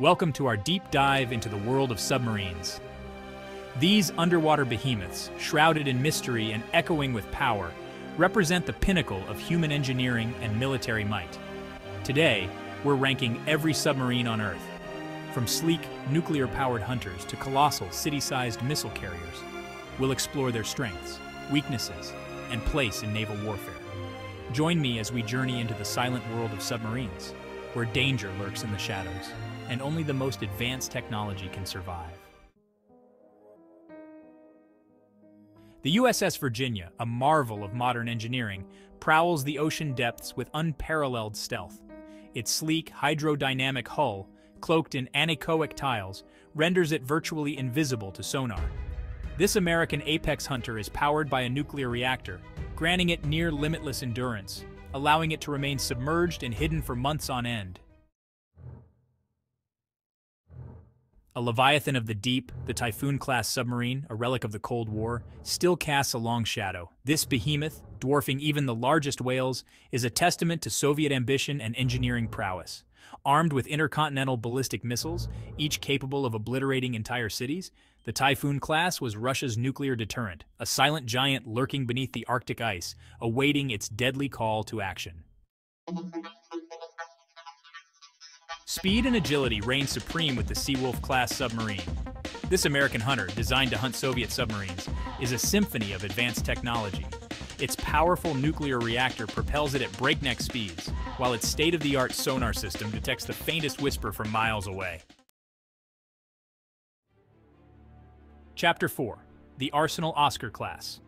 Welcome to our deep dive into the world of submarines. These underwater behemoths, shrouded in mystery and echoing with power, represent the pinnacle of human engineering and military might. Today, we're ranking every submarine on Earth, from sleek, nuclear-powered hunters to colossal, city-sized missile carriers. We'll explore their strengths, weaknesses, and place in naval warfare. Join me as we journey into the silent world of submarines, where danger lurks in the shadows and only the most advanced technology can survive. The USS Virginia, a marvel of modern engineering, prowls the ocean depths with unparalleled stealth. Its sleek, hydrodynamic hull, cloaked in anechoic tiles, renders it virtually invisible to sonar. This American apex hunter is powered by a nuclear reactor, granting it near limitless endurance, allowing it to remain submerged and hidden for months on end. A Leviathan of the Deep, the Typhoon-class submarine, a relic of the Cold War, still casts a long shadow. This behemoth, dwarfing even the largest whales, is a testament to Soviet ambition and engineering prowess. Armed with intercontinental ballistic missiles, each capable of obliterating entire cities, the Typhoon class was Russia's nuclear deterrent, a silent giant lurking beneath the Arctic ice, awaiting its deadly call to action. Speed and agility reign supreme with the Seawolf-class submarine. This American hunter, designed to hunt Soviet submarines, is a symphony of advanced technology. Its powerful nuclear reactor propels it at breakneck speeds, while its state-of-the-art sonar system detects the faintest whisper from miles away. Chapter 4 The Arsenal Oscar Class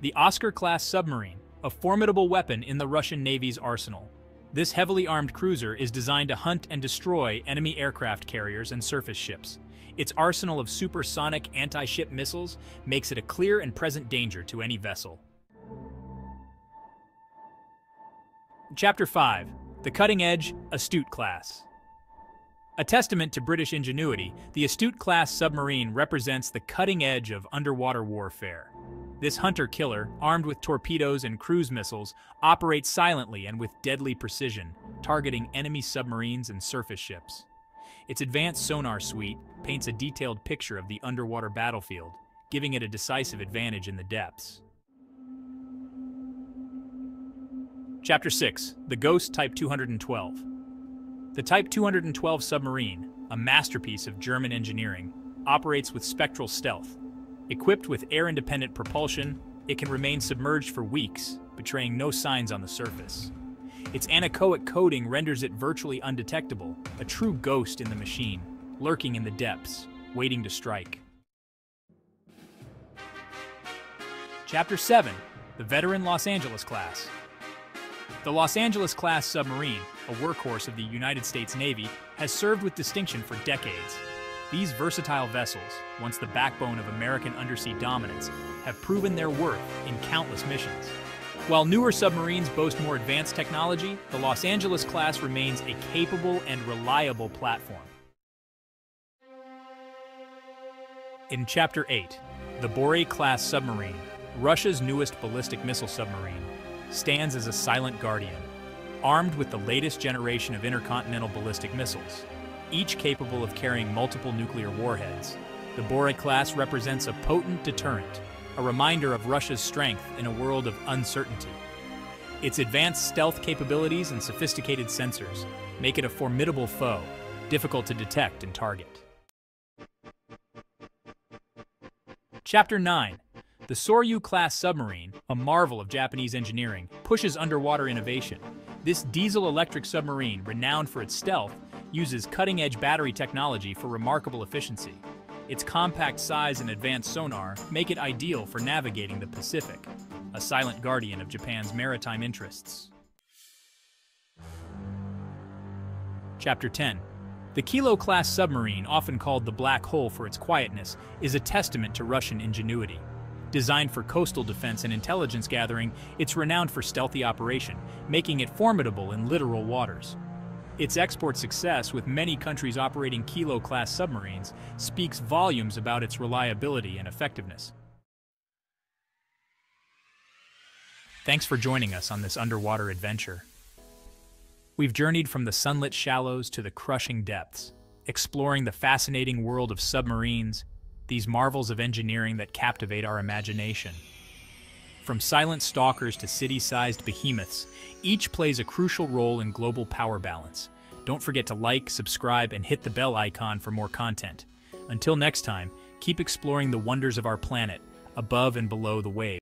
The Oscar-class submarine, a formidable weapon in the Russian Navy's arsenal, this heavily armed cruiser is designed to hunt and destroy enemy aircraft carriers and surface ships. Its arsenal of supersonic anti-ship missiles makes it a clear and present danger to any vessel. Chapter 5 The Cutting Edge Astute Class A testament to British ingenuity, the Astute class submarine represents the cutting edge of underwater warfare. This hunter-killer, armed with torpedoes and cruise missiles, operates silently and with deadly precision, targeting enemy submarines and surface ships. Its advanced sonar suite paints a detailed picture of the underwater battlefield, giving it a decisive advantage in the depths. Chapter 6 The Ghost Type 212 The Type 212 submarine, a masterpiece of German engineering, operates with spectral stealth, Equipped with air-independent propulsion, it can remain submerged for weeks, betraying no signs on the surface. Its anechoic coating renders it virtually undetectable, a true ghost in the machine, lurking in the depths, waiting to strike. Chapter 7 The Veteran Los Angeles Class The Los Angeles class submarine, a workhorse of the United States Navy, has served with distinction for decades. These versatile vessels, once the backbone of American undersea dominance, have proven their worth in countless missions. While newer submarines boast more advanced technology, the Los Angeles class remains a capable and reliable platform. In Chapter 8, the Borei-class submarine, Russia's newest ballistic missile submarine, stands as a silent guardian, armed with the latest generation of intercontinental ballistic missiles each capable of carrying multiple nuclear warheads. The Borei class represents a potent deterrent, a reminder of Russia's strength in a world of uncertainty. Its advanced stealth capabilities and sophisticated sensors make it a formidable foe, difficult to detect and target. Chapter 9 The Soryu-class submarine, a marvel of Japanese engineering, pushes underwater innovation. This diesel-electric submarine, renowned for its stealth, uses cutting-edge battery technology for remarkable efficiency. Its compact size and advanced sonar make it ideal for navigating the Pacific, a silent guardian of Japan's maritime interests. Chapter 10 The Kilo-class submarine, often called the Black Hole for its quietness, is a testament to Russian ingenuity. Designed for coastal defense and intelligence gathering, it's renowned for stealthy operation, making it formidable in littoral waters. Its export success, with many countries operating Kilo-class submarines, speaks volumes about its reliability and effectiveness. Thanks for joining us on this underwater adventure. We've journeyed from the sunlit shallows to the crushing depths, exploring the fascinating world of submarines, these marvels of engineering that captivate our imagination. From silent stalkers to city-sized behemoths, each plays a crucial role in global power balance. Don't forget to like, subscribe, and hit the bell icon for more content. Until next time, keep exploring the wonders of our planet, above and below the waves.